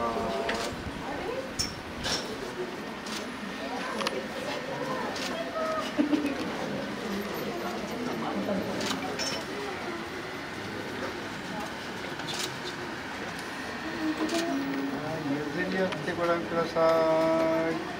ます。はい、譲り合ってご覧ください。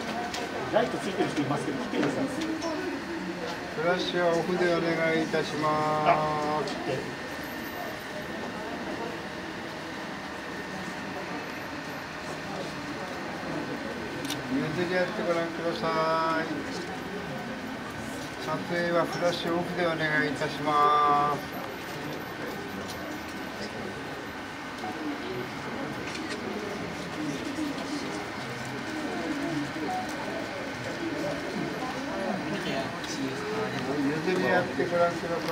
ライトついてる人いますけど、来てください。フラッシュはオフでお願いいたします。で譲り合ってご覧ください。撮影はフラッシュオフでお願いいたします。やってご覧ください。